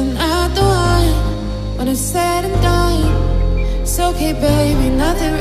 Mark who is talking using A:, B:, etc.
A: you're not the one when it's said and done. It's okay, baby, nothing